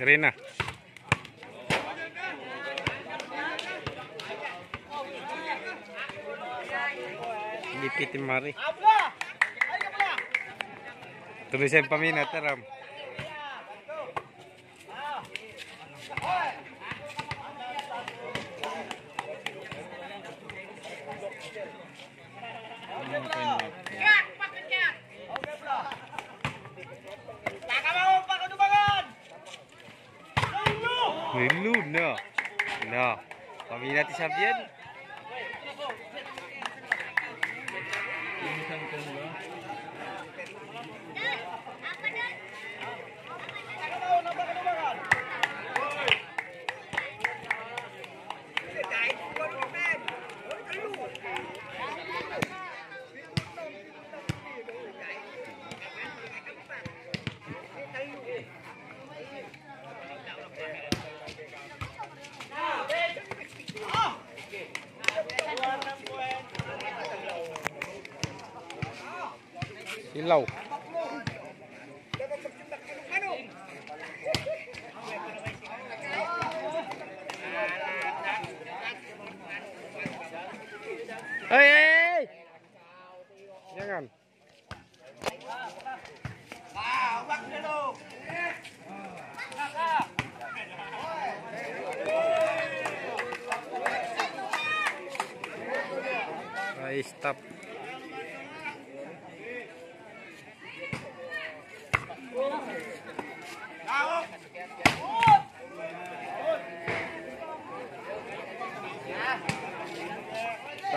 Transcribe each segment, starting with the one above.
Rina. Yung mari. Tuloy sa paminat, Ram. Nilu na. Na. Paminat si Sabian. Silaw. lado.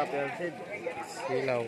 copper seed. Silaw.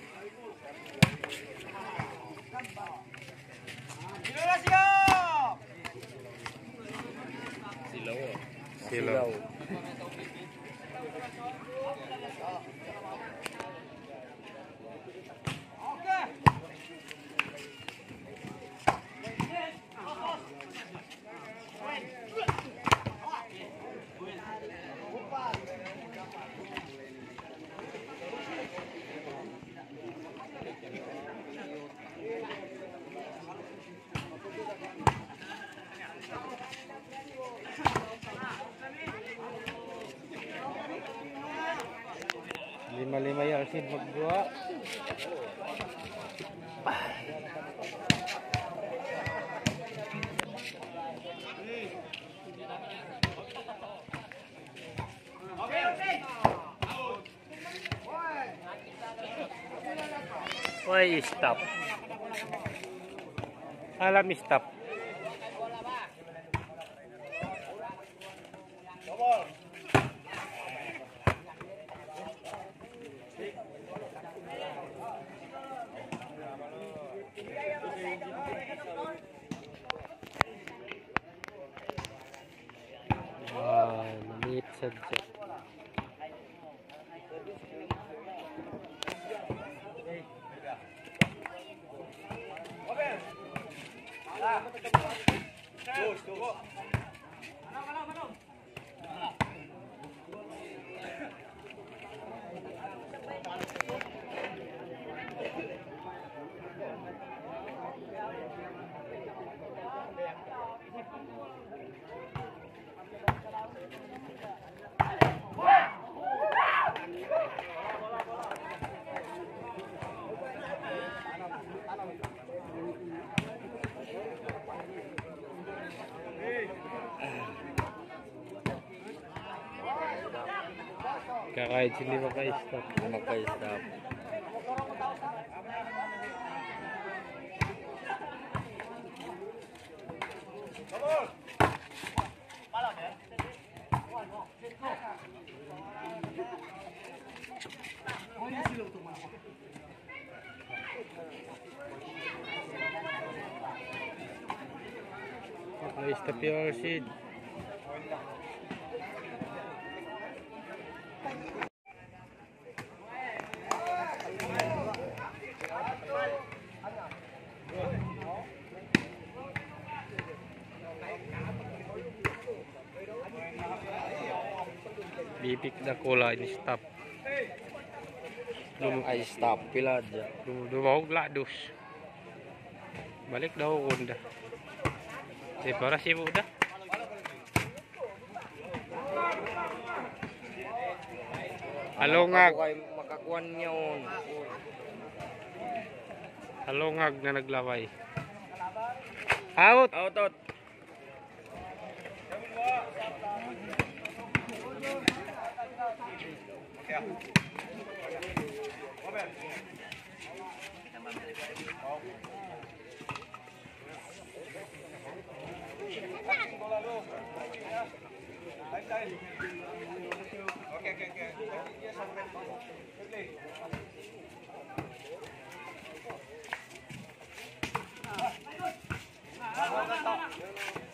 Why stop? Alam stop. sunset. Roberto! Lá! Dois, dois. Kakahit hindi maka-stop. Maka-stop. Maka-stop yung seed. Bibik na kula ini stop. Maka-stop. Pila aja. Dumawag lados. Balik daw kunda. Di para si Buda. Kay makakuan niya on. Halongag na naglaway. Out. Out, out. Okay, okay, okay. Yes, I'm ready. Quickly. Ah, ah, ah, ah, ah.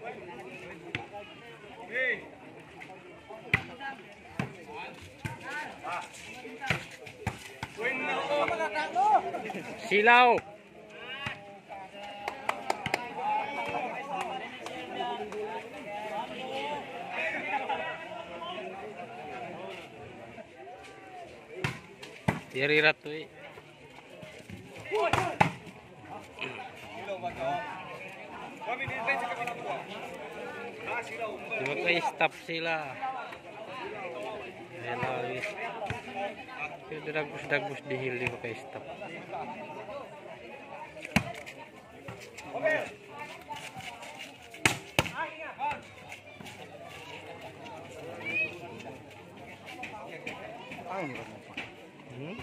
Kayo stop sila? Ayan lagi. Pero dagbus-dagbus di hill di ba kayo stop? Hmm?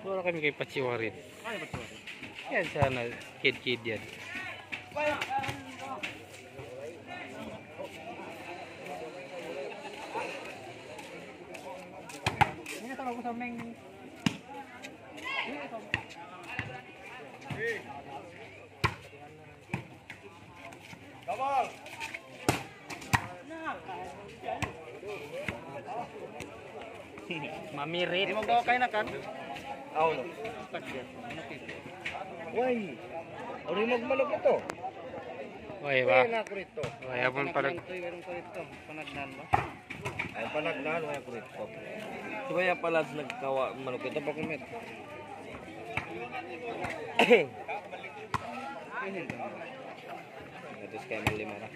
Pero kami kay patsiwarin. Yan sana kid-kid yan. Mamirit. Mo gawa kayo na kan? Aw, no. Why? Uri magmalok ito. Oy ba? Kaya na ko rito. Oy apon parang Meron ko rito. Panagnan ba? Ay, panagnan. Wala ko rito. Subaya pala nagkawa malok ito pa kumit. Ito sa kayo lima na.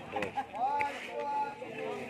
Ito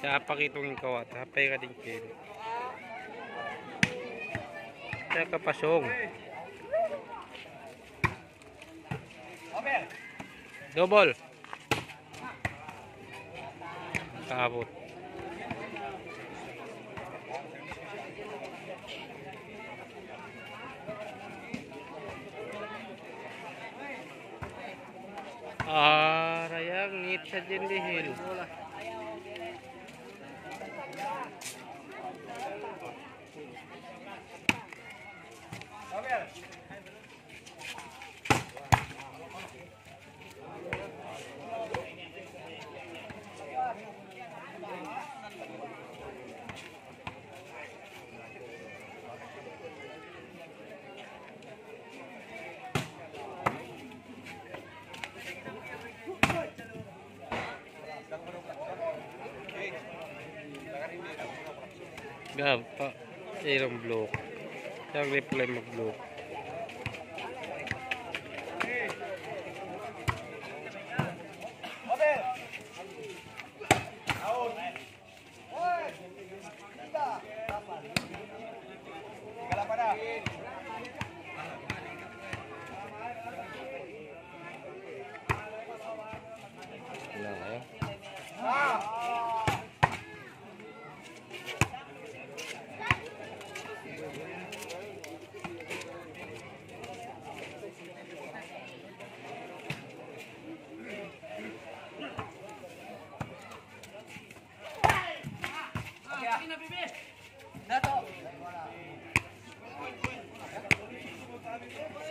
Sa apakitong kawat. Hapay ka din kin. Sa kapasong. Double. Kaabot. Ah, rayang nit sa jendihil. Gab, pa. Irong block. Yang reply mag-block.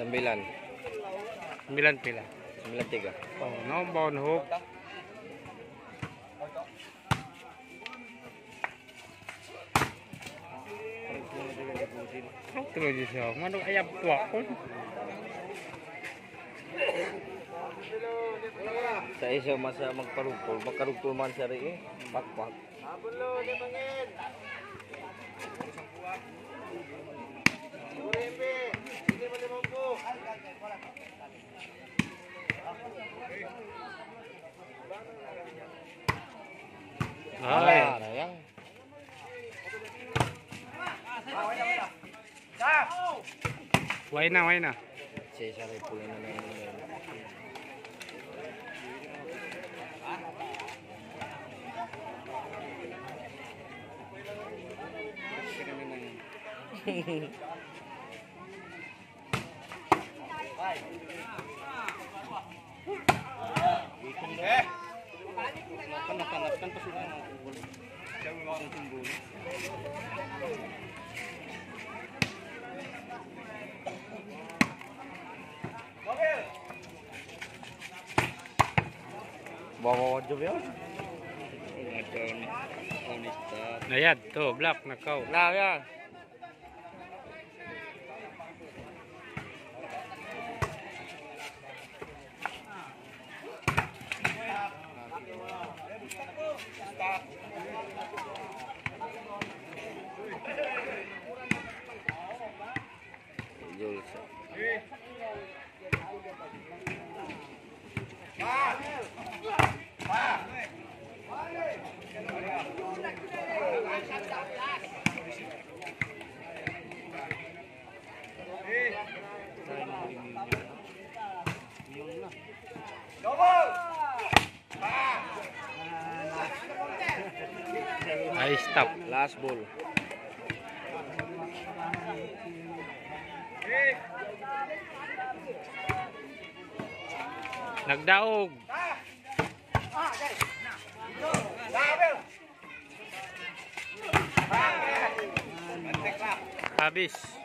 Sembilan. Sembilan pila. Sembilan tiga. Oh, no bound hook. Siya. Manong ayam tua ko. Sa isa masa magparugtol, magkarugtol man siya rin eh. Pakpak. Ay. Rayang. Why na, why na. Sa isa Tanggap-tanggap kan pesulang unggul. Jauh lawan unggul. Bawa aja ya. Ngajon Onista. Nah ya, tuh blak nakau. Lah ya. Stop. Last ball. Nagdaog. Habis.